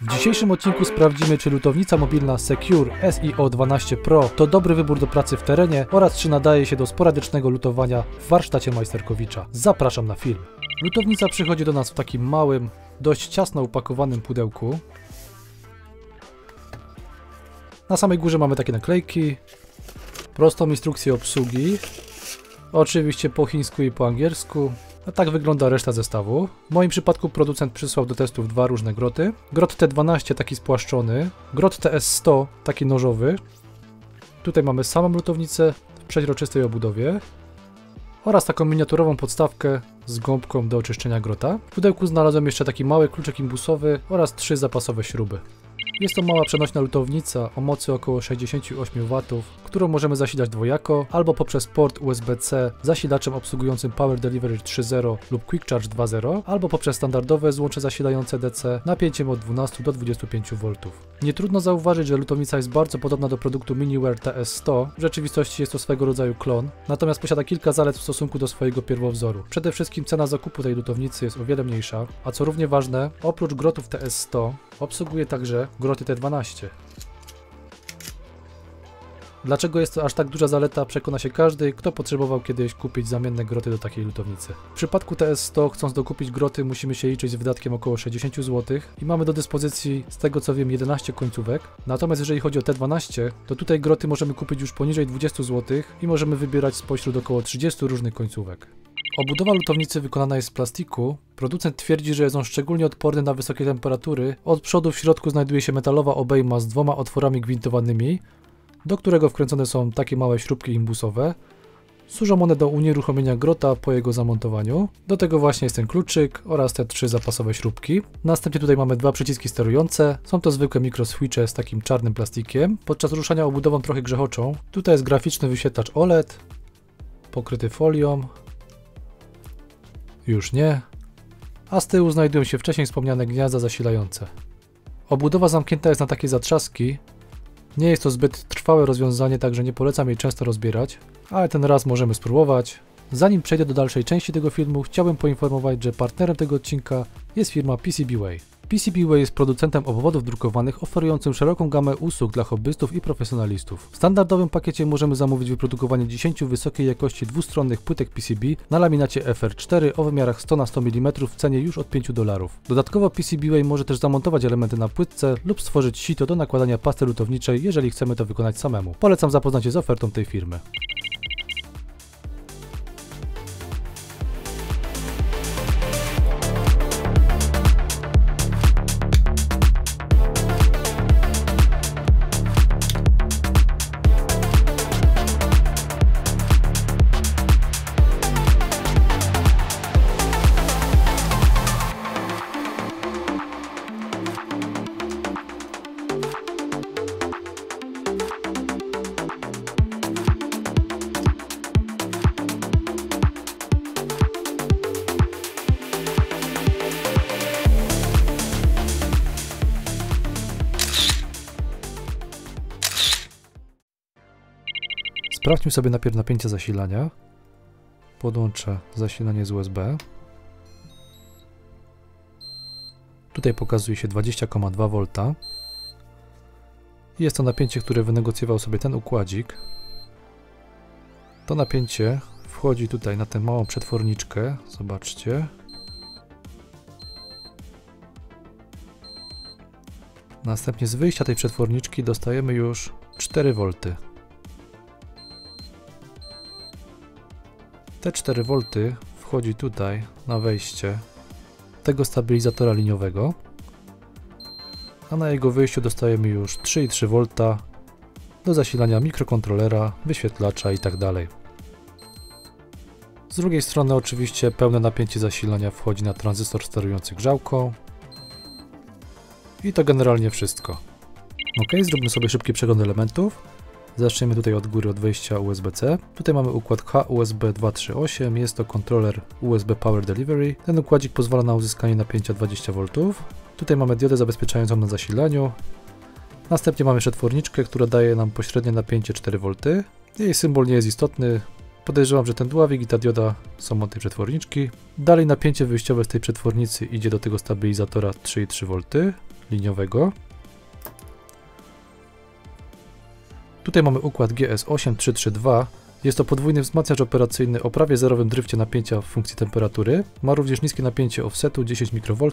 W dzisiejszym odcinku sprawdzimy, czy lutownica mobilna Secure SIO12 Pro to dobry wybór do pracy w terenie oraz czy nadaje się do sporadycznego lutowania w warsztacie Majsterkowicza. Zapraszam na film. Lutownica przychodzi do nas w takim małym, dość ciasno upakowanym pudełku. Na samej górze mamy takie naklejki, prostą instrukcję obsługi, oczywiście po chińsku i po angielsku, a tak wygląda reszta zestawu. W moim przypadku producent przysłał do testów dwa różne groty. Grot T12 taki spłaszczony, grot TS100 taki nożowy. Tutaj mamy samą lutownicę w przeźroczystej obudowie oraz taką miniaturową podstawkę z gąbką do oczyszczenia grota. W pudełku znalazłem jeszcze taki mały kluczek imbusowy oraz trzy zapasowe śruby. Jest to mała przenośna lutownica o mocy około 68 W, którą możemy zasilać dwojako albo poprzez port USB-C zasilaczem obsługującym Power Delivery 3.0 lub Quick Charge 2.0 albo poprzez standardowe złącze zasilające DC napięciem od 12 do 25 V. Nie trudno zauważyć, że lutownica jest bardzo podobna do produktu Miniware TS100, w rzeczywistości jest to swego rodzaju klon, natomiast posiada kilka zalet w stosunku do swojego pierwowzoru. Przede wszystkim cena zakupu tej lutownicy jest o wiele mniejsza, a co równie ważne, oprócz grotów TS100 obsługuje także groty T12. Dlaczego jest to aż tak duża zaleta, przekona się każdy, kto potrzebował kiedyś kupić zamienne groty do takiej lutownicy. W przypadku TS100, chcąc dokupić groty, musimy się liczyć z wydatkiem około 60 zł i mamy do dyspozycji, z tego co wiem, 11 końcówek. Natomiast jeżeli chodzi o T12, to tutaj groty możemy kupić już poniżej 20 zł i możemy wybierać spośród około 30 różnych końcówek. Obudowa lutownicy wykonana jest z plastiku. Producent twierdzi, że jest on szczególnie odporny na wysokie temperatury. Od przodu w środku znajduje się metalowa obejma z dwoma otworami gwintowanymi, do którego wkręcone są takie małe śrubki imbusowe. Służą one do unieruchomienia grota po jego zamontowaniu. Do tego właśnie jest ten kluczyk oraz te trzy zapasowe śrubki. Następnie tutaj mamy dwa przyciski sterujące. Są to zwykłe mikroswitche z takim czarnym plastikiem. Podczas ruszania obudową trochę grzechoczą. Tutaj jest graficzny wyświetlacz OLED, pokryty folią. Już nie. A z tyłu znajdują się wcześniej wspomniane gniazda zasilające. Obudowa zamknięta jest na takie zatrzaski, nie jest to zbyt trwałe rozwiązanie, także nie polecam jej często rozbierać, ale ten raz możemy spróbować. Zanim przejdę do dalszej części tego filmu, chciałbym poinformować, że partnerem tego odcinka jest firma PCBWay. PCBWay jest producentem obwodów drukowanych oferującym szeroką gamę usług dla hobbystów i profesjonalistów. W standardowym pakiecie możemy zamówić wyprodukowanie 10 wysokiej jakości dwustronnych płytek PCB na laminacie FR4 o wymiarach 100 na 100 mm w cenie już od 5 dolarów. Dodatkowo PCBWay może też zamontować elementy na płytce lub stworzyć sito do nakładania pasty lutowniczej, jeżeli chcemy to wykonać samemu. Polecam zapoznać się z ofertą tej firmy. Sprawdźmy sobie najpierw napięcie zasilania. Podłączę zasilanie z USB. Tutaj pokazuje się 20,2 V. Jest to napięcie, które wynegocjował sobie ten układzik. To napięcie wchodzi tutaj na tę małą przetworniczkę. Zobaczcie. Następnie z wyjścia tej przetworniczki dostajemy już 4 V. Te 4 V wchodzi tutaj na wejście tego stabilizatora liniowego, a na jego wyjściu dostajemy już 3,3 V do zasilania mikrokontrolera, wyświetlacza itd. Z drugiej strony oczywiście pełne napięcie zasilania wchodzi na tranzystor sterujący grzałką i to generalnie wszystko. Ok, zróbmy sobie szybki przegląd elementów. Zacznijmy tutaj od góry, od wejścia USB-C. Tutaj mamy układ HUSB 238, jest to kontroler USB Power Delivery. Ten układzik pozwala na uzyskanie napięcia 20V. Tutaj mamy diodę zabezpieczającą na zasilaniu. Następnie mamy przetworniczkę, która daje nam pośrednie napięcie 4V. Jej symbol nie jest istotny. Podejrzewam, że ten dławik i ta dioda są od tej przetworniczki. Dalej napięcie wyjściowe z tej przetwornicy idzie do tego stabilizatora 3,3V. liniowego. Tutaj mamy układ GS8332. Jest to podwójny wzmacniacz operacyjny o prawie zerowym dryfcie napięcia w funkcji temperatury. Ma również niskie napięcie offsetu 10 mikroV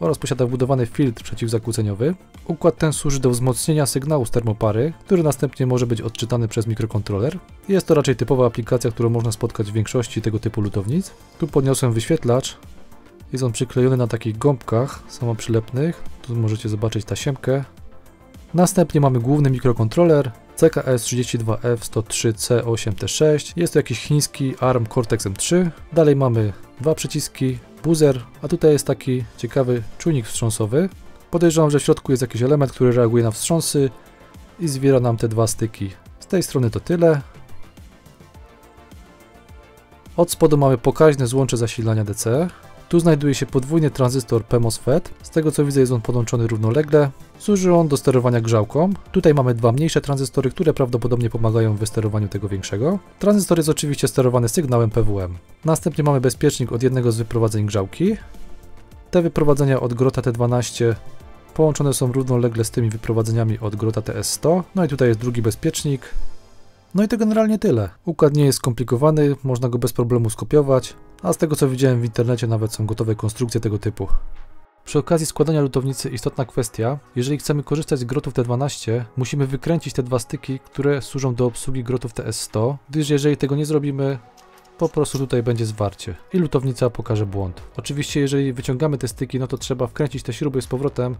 oraz posiada wbudowany filtr przeciwzakłóceniowy. Układ ten służy do wzmocnienia sygnału z termopary, który następnie może być odczytany przez mikrokontroler. Jest to raczej typowa aplikacja, którą można spotkać w większości tego typu lutownic. Tu podniosłem wyświetlacz. Jest on przyklejony na takich gąbkach samoprzylepnych. Tu możecie zobaczyć tasiemkę. Następnie mamy główny mikrokontroler CKS32F103C8T6. Jest to jakiś chiński ARM Cortex M3. Dalej mamy dwa przyciski, buzzer, a tutaj jest taki ciekawy czujnik wstrząsowy. Podejrzewam, że w środku jest jakiś element, który reaguje na wstrząsy i zwiera nam te dwa styki. Z tej strony to tyle. Od spodu mamy pokaźne złącze zasilania DC. Tu znajduje się podwójny tranzystor PMOSFET. Z tego co widzę jest on podłączony równolegle. Służy on do sterowania grzałką. Tutaj mamy dwa mniejsze tranzystory, które prawdopodobnie pomagają w wysterowaniu tego większego. Tranzystor jest oczywiście sterowany sygnałem PWM. Następnie mamy bezpiecznik od jednego z wyprowadzeń grzałki. Te wyprowadzenia od Grota T12 połączone są równolegle z tymi wyprowadzeniami od Grota TS100. No i tutaj jest drugi bezpiecznik. No i to generalnie tyle. Układ nie jest skomplikowany, można go bez problemu skopiować, a z tego co widziałem w internecie nawet są gotowe konstrukcje tego typu. Przy okazji składania lutownicy istotna kwestia, jeżeli chcemy korzystać z grotów T12, musimy wykręcić te dwa styki, które służą do obsługi grotów TS100, gdyż jeżeli tego nie zrobimy, po prostu tutaj będzie zwarcie i lutownica pokaże błąd. Oczywiście jeżeli wyciągamy te styki, no to trzeba wkręcić te śruby z powrotem,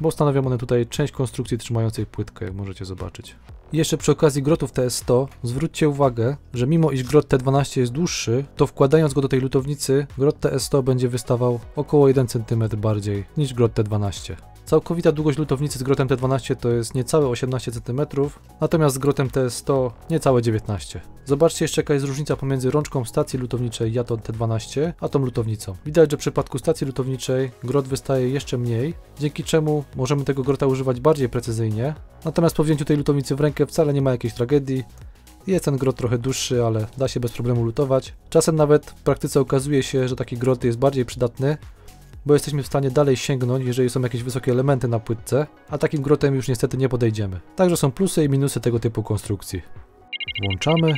bo stanowią one tutaj część konstrukcji trzymającej płytkę, jak możecie zobaczyć. I jeszcze przy okazji grotów TS100 zwróćcie uwagę, że mimo iż grot T12 jest dłuższy, to wkładając go do tej lutownicy, grot TS100 będzie wystawał około 1 cm bardziej niż grot T12. Całkowita długość lutownicy z grotem T12 to jest niecałe 18 cm, natomiast z grotem TS100 niecałe 19 Zobaczcie jeszcze jaka jest różnica pomiędzy rączką stacji lutowniczej Jaton T12 a tą lutownicą. Widać, że w przypadku stacji lutowniczej grot wystaje jeszcze mniej, dzięki czemu możemy tego grota używać bardziej precyzyjnie, natomiast po wzięciu tej lutownicy w rękę wcale nie ma jakiejś tragedii, jest ten grot trochę dłuższy, ale da się bez problemu lutować. Czasem nawet w praktyce okazuje się, że taki grot jest bardziej przydatny, bo jesteśmy w stanie dalej sięgnąć, jeżeli są jakieś wysokie elementy na płytce, a takim grotem już niestety nie podejdziemy. Także są plusy i minusy tego typu konstrukcji. Włączamy.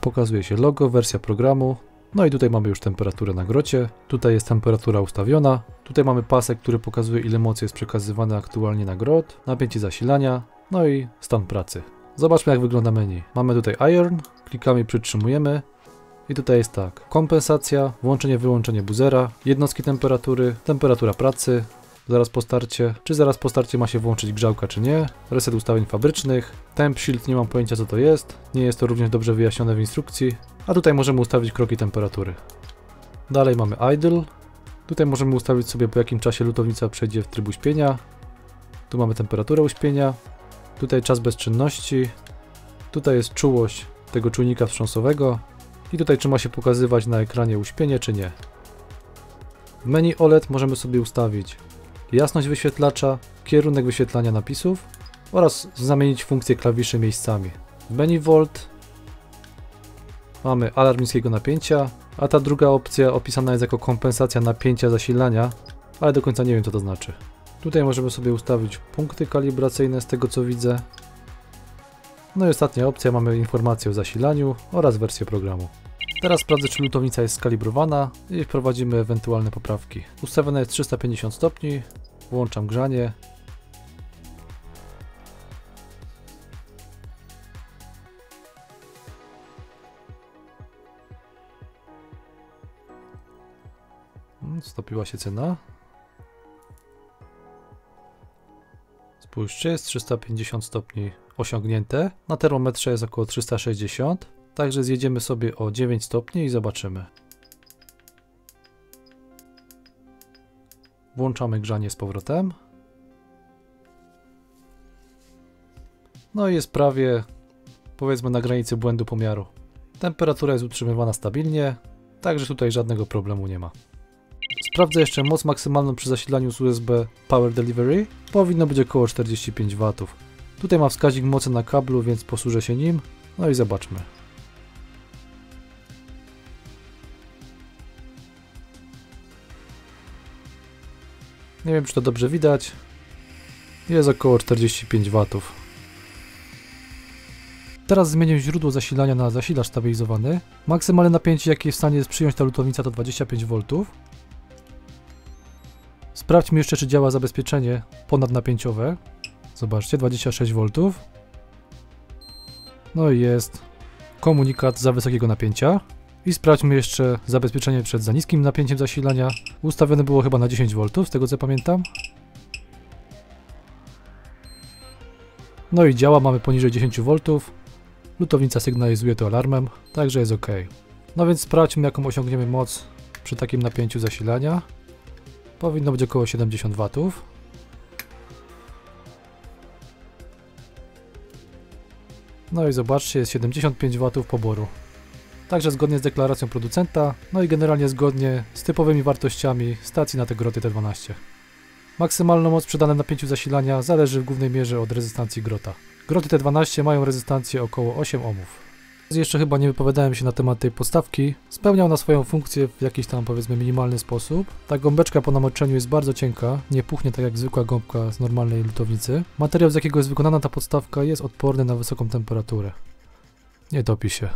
Pokazuje się logo, wersja programu. No i tutaj mamy już temperaturę na grocie. Tutaj jest temperatura ustawiona. Tutaj mamy pasek, który pokazuje ile mocy jest przekazywane aktualnie na grot, napięcie zasilania, no i stan pracy. Zobaczmy jak wygląda menu. Mamy tutaj iron, klikamy i przytrzymujemy. I tutaj jest tak, kompensacja, włączenie, wyłączenie buzera, jednostki temperatury, temperatura pracy, zaraz po starcie, czy zaraz po starcie ma się włączyć grzałka czy nie, reset ustawień fabrycznych, temp shield nie mam pojęcia co to jest, nie jest to również dobrze wyjaśnione w instrukcji, a tutaj możemy ustawić kroki temperatury. Dalej mamy idle, tutaj możemy ustawić sobie po jakim czasie lutownica przejdzie w tryb uśpienia, tu mamy temperaturę uśpienia, tutaj czas bezczynności, tutaj jest czułość tego czujnika wstrząsowego, i tutaj czy ma się pokazywać na ekranie uśpienie czy nie. W menu OLED możemy sobie ustawić jasność wyświetlacza, kierunek wyświetlania napisów oraz zamienić funkcje klawiszy miejscami. W menu Volt mamy alarm niskiego napięcia, a ta druga opcja opisana jest jako kompensacja napięcia zasilania, ale do końca nie wiem co to znaczy. Tutaj możemy sobie ustawić punkty kalibracyjne z tego co widzę. No i ostatnia opcja mamy informację o zasilaniu oraz wersję programu. Teraz sprawdzę, czy lutownica jest skalibrowana i wprowadzimy ewentualne poprawki. Ustawione jest 350 stopni, włączam grzanie. Hmm, stopiła się cena. Spójrzcie, jest 350 stopni osiągnięte. Na termometrze jest około 360. Także zjedziemy sobie o 9 stopni i zobaczymy. Włączamy grzanie z powrotem. No i jest prawie, powiedzmy, na granicy błędu pomiaru. Temperatura jest utrzymywana stabilnie, także tutaj żadnego problemu nie ma. Sprawdzę jeszcze moc maksymalną przy zasilaniu z USB Power Delivery. Powinno być około 45 W. Tutaj ma wskaźnik mocy na kablu, więc posłużę się nim. No i zobaczmy. Nie wiem, czy to dobrze widać. Jest około 45 W. Teraz zmienię źródło zasilania na zasilacz stabilizowany. Maksymalne napięcie, jakie w stanie jest przyjąć ta lutownica to 25 V. Sprawdźmy jeszcze, czy działa zabezpieczenie ponadnapięciowe. Zobaczcie, 26 V. No i jest komunikat za wysokiego napięcia. I sprawdźmy jeszcze zabezpieczenie przed za niskim napięciem zasilania. Ustawione było chyba na 10 V, z tego co pamiętam. No i działa, mamy poniżej 10 V. Lutownica sygnalizuje to alarmem, także jest ok. No więc sprawdźmy jaką osiągniemy moc przy takim napięciu zasilania. Powinno być około 70 W. No i zobaczcie, jest 75 W poboru. Także zgodnie z deklaracją producenta, no i generalnie zgodnie z typowymi wartościami stacji na te groty T12. Maksymalna moc przy danym napięciu zasilania zależy w głównej mierze od rezystancji grota. Groty T12 mają rezystancję około 8 ohmów. Jeszcze chyba nie wypowiadałem się na temat tej podstawki. Spełniał na swoją funkcję w jakiś tam powiedzmy minimalny sposób. Ta gąbeczka po namoczeniu jest bardzo cienka, nie puchnie tak jak zwykła gąbka z normalnej lutownicy. Materiał z jakiego jest wykonana ta podstawka jest odporny na wysoką temperaturę. Nie topi się.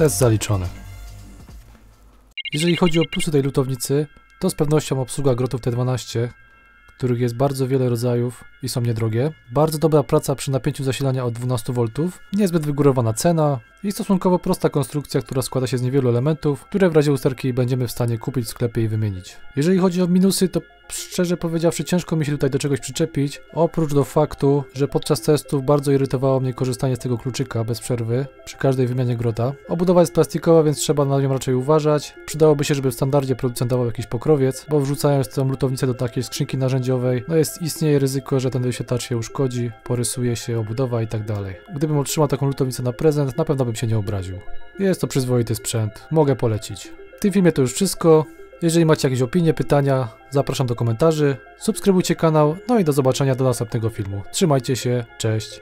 Test zaliczony. Jeżeli chodzi o plusy tej lutownicy, to z pewnością obsługa grotów T12, których jest bardzo wiele rodzajów i są niedrogie. Bardzo dobra praca przy napięciu zasilania od 12 V, niezbyt wygórowana cena i stosunkowo prosta konstrukcja, która składa się z niewielu elementów, które w razie usterki będziemy w stanie kupić w sklepie i wymienić. Jeżeli chodzi o minusy, to szczerze powiedziawszy ciężko mi się tutaj do czegoś przyczepić, oprócz do faktu, że podczas testów bardzo irytowało mnie korzystanie z tego kluczyka bez przerwy przy każdej wymianie grota. Obudowa jest plastikowa, więc trzeba na nią raczej uważać. Przydałoby się, żeby w standardzie producent dawał jakiś pokrowiec, bo wrzucając tę lutownicę do takiej skrzynki narzędziowej, no jest istnieje ryzyko, że ten wyświetlacz się uszkodzi, porysuje się obudowa i tak dalej. Gdybym otrzymał taką lutownicę na prezent, na pewno bym się nie obraził. Jest to przyzwoity sprzęt, mogę polecić. W tym filmie to już wszystko. Jeżeli macie jakieś opinie, pytania, zapraszam do komentarzy. Subskrybujcie kanał, no i do zobaczenia do następnego filmu. Trzymajcie się, cześć.